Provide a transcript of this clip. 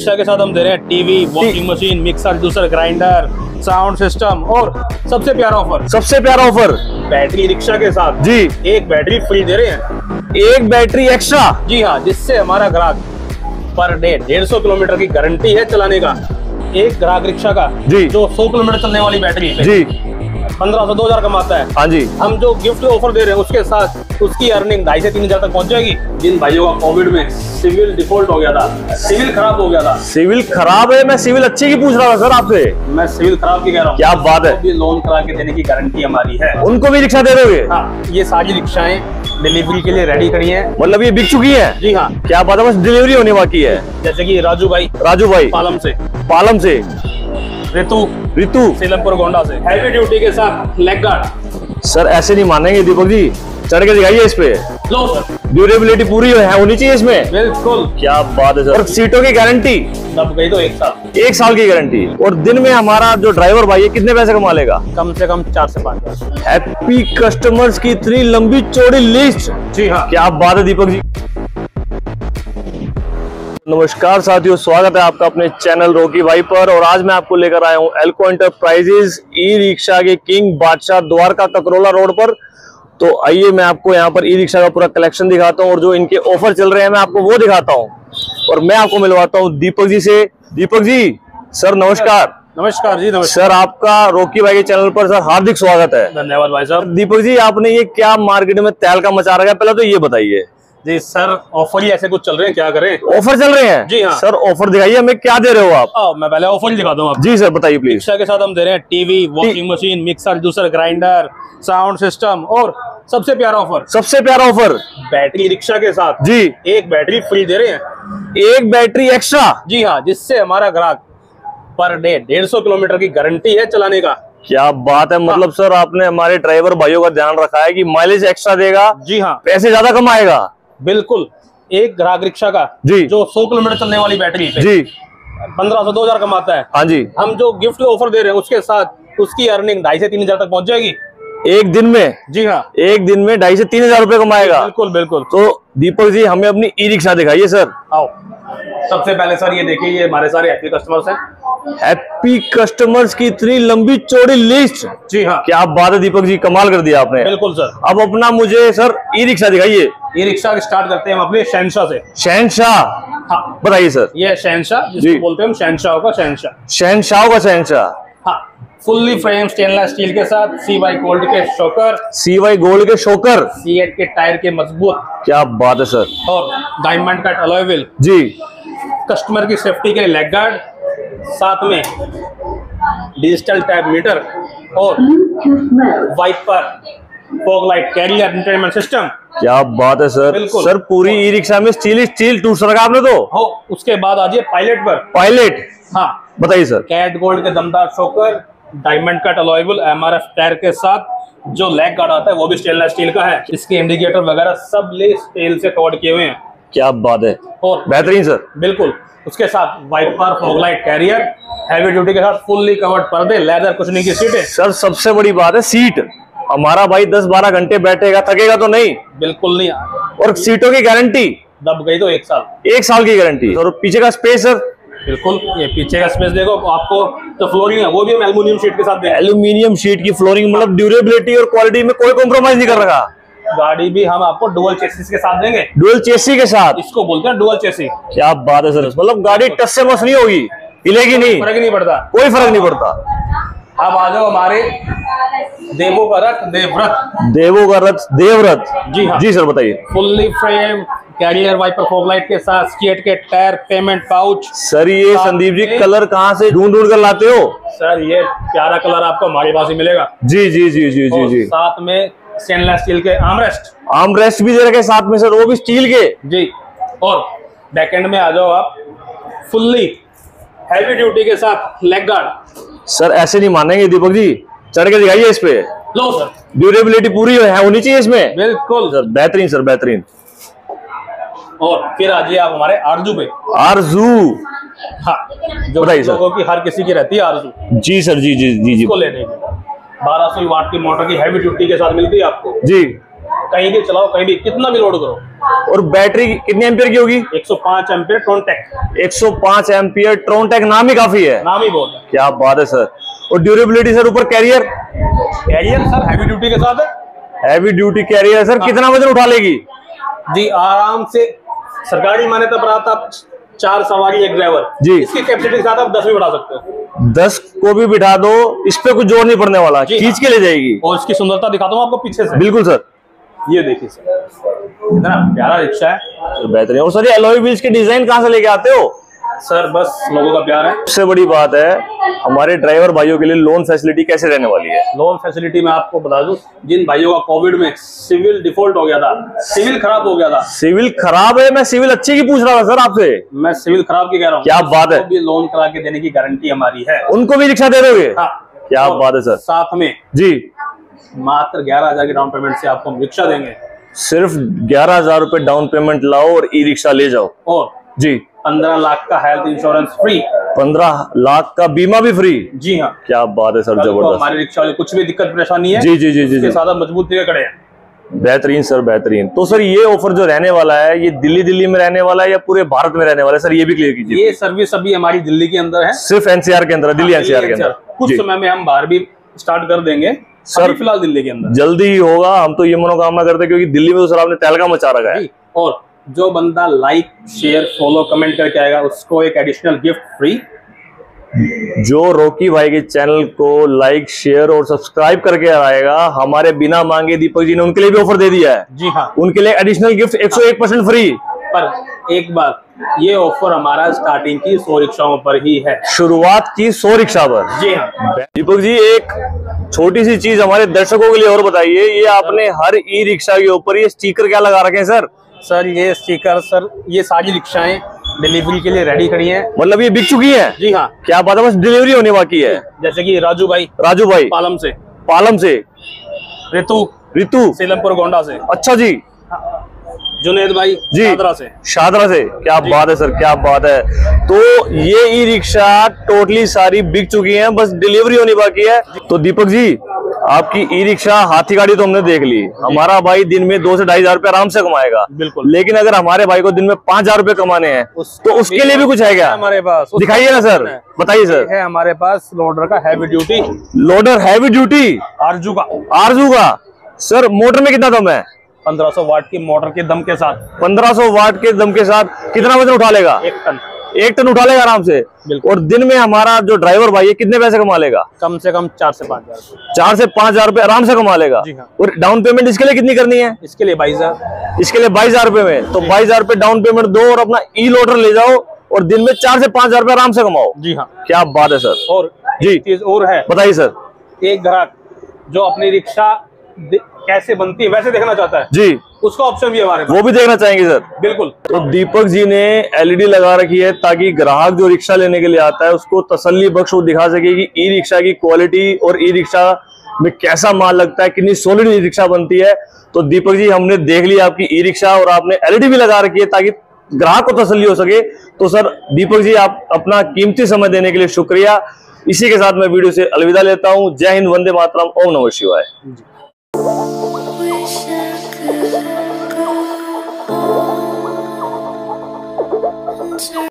Rickshaw के साथ हम दे रहे हैं TV washing machine mixer juicer grinder sound system और सबसे प्यारा ऑफ़र। सबसे प्यारा ऑफ़र। बैटरी रिक्शा के साथ। जी। एक बैटरी फ्री दे रहे हैं। एक बैटरी एक्स्ट्रा जी हाँ जिससे हमारा ग्राहक पर डे डेढ़ सौ किलोमीटर की गारंटी है चलाने का। एक ग्राहक रिक्शा का जी। जो सौ किलोमीटर चलने वाली बैटरी जी। पंद्रह सौ दो हज़ार कमाता है। हाँ जी। हम जो गिफ्ट ऑफ़र दे रहे हैं उसके साथ उसकी अर्निंग ढाई से तीन हज़ार तक पहुँच जाएगी। जिन भाइयों का कोविड में सिविल डिफ़ॉल्ट हो गया था सिविल खराब हो गया था। सिविल खराब है मैं सिविल अच्छे की पूछ रहा था सर आपसे। मैं सिविल खराब की कह रहा हूँ। क्या बात है। लोन करा के देने की गारंटी हमारी है। उनको भी रिक्शा दे दोगे? हाँ ये सारी रिक्शाएँ डिलीवरी के लिए रेडी खड़ी है। मतलब ये बिक चुकी है? जी हाँ। क्या बात है बस डिलीवरी होने बाकी है? जैसे कि राजू भाई राजू भाई। पालम से। पालम से। ऋतु रितु। सीलमपुर गोंडा से। हैवी ड्यूटी के साथ लेग गार्ड सर ऐसे नहीं मानेंगे दीपक जी। चढ़ के दिखाइए इस पे। लो सर ड्यूरेबिलिटी पूरी है होनी चाहिए इसमें? बिल्कुल। क्या बात है सर और सीटों की गारंटी दब गई तो एक साल। एक साल की गारंटी और दिन में हमारा जो ड्राइवर भाई है कितने पैसे कमा लेगा? कम से कम चार से पाँच हज़ार। हैप्पी कस्टमर्स की इतनी लंबी चौड़ी लिस्ट जी हाँ। क्या बात है दीपक जी। नमस्कार साथियों स्वागत है आपका अपने चैनल रोकी भाई पर। और आज मैं आपको लेकर आया हूँ एल्को एंटरप्राइजेज ई रिक्शा के किंग बादशाह द्वारका ककरोला रोड पर। तो आइए मैं आपको यहाँ पर ई रिक्शा का पूरा कलेक्शन दिखाता हूँ और जो इनके ऑफ़र चल रहे हैं मैं आपको वो दिखाता हूँ। और मैं आपको मिलवाता हूँ दीपक जी से। दीपक जी सर नमस्कार। नमस्कार जी नमस्कार। सर आपका रोकी भाई के चैनल पर सर हार्दिक स्वागत है। धन्यवाद भाई साहब। दीपक जी आपने ये क्या मार्केट में तैल का मचा रखा है? पहले तो ये बताइए। जी सर ऑफ़र ही ऐसे कुछ चल रहे हैं? क्या करें? ऑफ़र चल रहे हैं? जी हाँ। सर ऑफ़र दिखाइए हमें क्या दे रहे हो आप? आओ मैं पहले ऑफ़र ही दिखा दूँ जी सर बताइए प्लीज़ रिक्शा के साथ हम दे रहे हैं TV washing machine mixer juicer grinder sound system और सबसे प्यारा ऑफ़र सबसे प्यारा ऑफ़र बैटरी रिक्शा के साथ। जी। एक बैटरी फ्री दे रहे हैं। एक बैटरी एक्स्ट्रा जी हाँ जिससे हमारा ग्राहक पर डे डेढ़ सौ किलोमीटर की गारंटी है चलाने का। क्या बात है मतलब सर आपने हमारे ड्राइवर भाइयों का ध्यान रखा है कि माइलेज एक्स्ट्रा देगा जी हाँ। पैसे ज़्यादा कमाएगा। बिल्कुल एक ग्राहक रिक्शा का जी। जो सौ किलोमीटर चलने वाली बैटरी पे जी। पंद्रह सौ दो हज़ार कमाता है। हाँ जी। हम जो गिफ्ट ऑफ़र दे रहे हैं उसके साथ उसकी अर्निंग ढाई से तीन हज़ार तक पहुँच जाएगी। एक दिन में? जी हाँ। एक दिन में ढाई से तीन हज़ार रुपए कमाएगा? बिल्कुल बिल्कुल। तो दीपक जी हमें अपनी ई रिक्शा दिखाइए सर। आओ। सबसे पहले सर ये देखिए ये हमारे सारे हैप्पी कस्टमर्स हैं। हैप्पी कस्टमर्स की इतनी लंबी चौड़ी लिस्ट जी हाँ। क्या बात है दीपक जी कमाल कर दिया आपने। बिल्कुल सर। अब अपना मुझे सर ई रिक्शा दिखाइए। ये रिक्शा स्टार्ट करते हैं हम अपने शहनशाह से। शहनशाह? हाँ। बताइए सर। ये शहनशाह जिसको बोलते हैं हम शहनशाह का शहनशाह। शहनशाह का शहनशाह? हाँ। फुल्ली फ्रेम स्टेनलेस स्टील के साथ सी वाई गोल्ड के शोकर। सी वाई गोल्ड के शोकर? सी एट के टायर के मज़बूत। क्या बात है सर। और डायमंड कट अलॉय व्हील जी। कस्टमर की सेफ्टी के लिए लेग गार्ड साथ में डिजिटल टैब मीटर और wiper fog light carrier entertainment system क्या बात है सर। सर पूरी ई रिक्शा में स्टील स्टील टूट आपने तो? हो उसके बाद आ जाइए पायलट पर पायलट हाँ। बताइए सर कैट गोल्ड के दमदार शोकर डायमंड कट अलॉयबल एमआरएफ टायर के साथ जो लेग गार्ड आता है वो भी स्टेनलेस स्टील का है। इसके इंडिकेटर वगैरह सब ले स्टील से कवर किए हुए हैं। क्या बात है। और बेहतरीन सर बिल्कुल। उसके साथ wiper fog light carrier heavy duty के साथ फुल्ली कवर्ड पर्दे लेदर कुशनिंग की सीटें। सर सबसे बड़ी बात है सीट हमारा भाई दस बारह घंटे बैठेगा थकेगा तो नहीं? बिल्कुल नहीं। और सीटों की गारंटी? दब गई तो एक साल। एक साल की गारंटी। और पीछे का स्पेस सर? बिल्कुल ये पीछे का स्पेस देखो आपको तो फ्लोरिंग है वो भी हम एल्यूमिनियम शीट के साथ देंगे। एल्यूमिनियम शीट की फ्लोरिंग मतलब ड्यूरेबिलिटी और क्वालिटी में कोई कॉम्प्रोमाइज नहीं कर रखा गाड़ी भी हम आपको डुअल चेसिस के साथ देंगे। डुअल चेसी के साथ? इसको बोलते हैं डुअल चेसी क्या बात है सर मतलब गाड़ी टच से मस नहीं होगी हिलेगी नहीं। फ़र्क नहीं पड़ता। कोई फ़र्क नहीं पड़ता। आप आ जाओ हमारे देवों का रथ देवव्रत। देवों का रथ देवरथ जी हाँ। जी सर बताइए। Fully frame carrier wiper fog light के साथ स्केट के टायर पेमेंट पाउच। सर ये संदीप जी कलर कहाँ से ढूंढ ढूंढ कर लाते हो? सर ये प्यारा कलर आपको हमारे पास ही मिलेगा। जी जी जी जी जी जी। साथ में स्टेनलेस स्टील के आर्मरेस्ट। आर्म रेस्ट भी दे रखे साथ में सर वो भी स्टील के। जी। और बैकएंड में आ जाओ आप। फुल्ली हैवी ड्यूटी के साथ लेग गार्ड सर ऐसे नहीं मानेंगे दीपक जी। चढ़ के दिखाइए इस पे। लो सर ड्यूरेबिलिटी पूरी है होनी चाहिए इसमें? बिल्कुल। सर बेहतरीन सर बेहतरीन। और फिर आ जाइए आप हमारे आरज़ू पे। आरज़ू। हाँ जो। लोगों की हर किसी की रहती है आरज़ू। जी सर जी जी जी जी। इसको लेने की बारह सौ वाट की मोटर की हैवी ड्यूटी के साथ मिलती है आपको। जी। कहीं भी चलाओ कहीं भी कितना भी लोड करो। और बैटरी कितनी एम्पियर की होगी? 105 एम्पियर टोनटेक 105 एम्पियर ट्रोनटेक नाम ही काफ़ी है। नाम ही बहुत क्या बात है सर। और ड्यूरेबिलिटी सर ऊपर carrier carrier sir heavy duty के साथ? है हैवी ड्यूटी कैरियर है सर कितना वज़न उठा लेगी? जी आराम से सरकारी मान्यता प्राप्त आप चार सवारी एक ड्राइवर जी। इसकी कैपेसिटी के साथ आप दस भी बढ़ा सकते हो। दस को भी बिठा दो इस पे कुछ ज़ोर नहीं पड़ने वाला। खींच के ले जाएगी। और इसकी सुंदरता दिखाता हूँ आपको पीछे से। बिल्कुल सर ये देखिए सर कितना प्यारा रिक्शा है। बेहतरीन। और सर ये एलॉय व्हील्स के डिज़ाइन कहाँ से लेके आते हो? सर बस लोगों का प्यार है। सबसे बड़ी बात है हमारे ड्राइवर भाइयों के लिए लोन फैसिलिटी कैसे रहने वाली है? लोन फैसिलिटी में आपको बता दूँ जिन भाइयों का कोविड में सिविल डिफ़ॉल्ट हो गया था सिविल खराब हो गया था। सिविल खराब है मैं सिविल अच्छी की पूछ रहा था सर आपसे। मैं सिविल खराब की कह रहा हूँ। क्या बात है? भी लोन करा के देने की गारंटी हमारी है। उनको भी रिक्शा दे दोगे? हाँ। क्या बात है सर। साथ में जी। मात्र ग्यारह हज़ार के डाउन पेमेंट से आपको हम रिक्शा देंगे। सिर्फ़ ग्यारह हज़ार रूपए डाउन पेमेंट लाओ और ई रिक्शा ले जाओ। और जी। पंद्रह लाख का हेल्थ इंश्योरेंस फ्री पंद्रह लाख का बीमा भी फ्री जी हाँ। क्या बात है सर ज़बरदस्त। हमारे रिक्शा वाले कुछ भी दिक्कत परेशानी है जी जी जी जी साथ मज़बूत दिए खड़े हैं। बेहतरीन सर बेहतरीन। तो सर ये ऑफ़र जो रहने वाला है ये दिल्ली दिल्ली में रहने वाला है या पूरे भारत में रहने वाला है? सर ये भी क्लियर कीजिए। ये सर्विस अभी हमारी दिल्ली के अंदर है। सिर्फ़ एनसीआर के अंदर दिल्ली हाँ, एनसीआर के अंदर। कुछ समय में हम बाहर भी स्टार्ट कर देंगे। सर फ़िलहाल दिल्ली के अंदर। जल्दी ही होगा हम तो ये मनोकामना करते हैं क्योंकि दिल्ली में तो सर आपने तहलका मचा रखा है। और जो बंदा लाइक शेयर फॉलो कमेंट करके आएगा उसको एक एडिशनल गिफ्ट फ्री जो रोकी भाई के चैनल को लाइक शेयर और सब्सक्राइब करके आएगा हमारे बिना मांगे दीपक जी ने उनके लिए भी ऑफ़र दे दिया है। जी हाँ। उनके लिए एडिशनल गिफ्ट 101 परसेंट फ्री पर एक बात ये ऑफ़र हमारा स्टार्टिंग की सौ रिक्शाओं पर ही है। शुरुआत की सौ रिक्शा पर। जी हाँ। दीपक जी एक छोटी सी चीज़ हमारे दर्शकों के लिए और बताइए ये आपने हर ई रिक्शा के ऊपर ये स्टिकर क्या लगा रखे हैं सर? सर ये स्टिकर सर ये सारी रिक्शाएँ डिलीवरी के लिए रेडी खड़ी हैं। मतलब ये बिक चुकी हैं? जी हाँ। क्या बात है बस डिलीवरी होने बाकी है? जैसे कि राजू भाई। राजू भाई। पालम से। पालम से? रितु। रितु? सीलमपुर गोंडा से। अच्छा जी। जुनेद भाई जी। दादरा से। शादरा से। क्या बात है सर क्या बात है। तो ये ई रिक्शा टोटली सारी बिक चुकी हैं बस डिलीवरी होनी बाकी है। तो दीपक जी आपकी ई रिक्शा हाथी गाड़ी तो हमने देख ली। हमारा भाई दिन में दो से ढाई हज़ार रुपए आराम से कमाएगा। बिल्कुल। लेकिन अगर हमारे भाई को दिन में पाँच हज़ार रुपए कमाने हैं तो उसके लिए भी कुछ है क्या? हमारे पास दिखाइए ना सर। बताइए सर। है हमारे पास लोडर का heavy duty loader heavy duty आरज़ू का। आरज़ू का? सर मोटर में कितना दम है? 1500 वाट की मोटर के दम के साथ। 1500 वाट के दम के साथ कितना वज़न उठा लेगा? एक टन। एक टन उठा लेगा आराम से। और दिन में हमारा जो ड्राइवर भाई है कितने पैसे कमा लेगा? कम से कम चार से पाँच हज़ार। चार से पाँच हज़ार रुपए आराम से कमा लेगा। जी हाँ। और डाउन पेमेंट इसके लिए कितनी करनी है? इसके लिए बाईस हज़ार। इसके लिए बाईस हज़ार रुपए में। तो बाईस हज़ार रूपए डाउन पेमेंट दो और अपना ई लोडर ले जाओ और दिन में चार से पाँच हज़ार रूपए आराम से कमाओ। जी हाँ। क्या बात है सर। और जी। चीज़ और है। बताइए सर। एक ग्राहक जो अपनी रिक्शा कैसे बनती है वैसे देखना चाहता है। जी। उसका ऑप्शन भी हमारे वो भी देखना चाहेंगे सर। बिल्कुल। तो दीपक जी ने एलईडी लगा रखी है ताकि ग्राहक जो रिक्शा लेने के लिए आता है उसको तसल्ली बख्श वो दिखा सके कि ई रिक्शा की क्वालिटी और ई रिक्शा में कैसा माल लगता है कितनी सॉलिड ई रिक्शा बनती है। तो दीपक जी हमने देख लिया आपकी ई रिक्शा और आपने एलईडी भी लगा रखी है ताकि ग्राहक को तसली हो सके। तो सर दीपक जी आप अपना कीमती समय देने के लिए शुक्रिया। इसी के साथ मैं वीडियो से अलविदा लेता हूँ। जय हिंद वंदे मातरम ओम नमः शिवाय। closer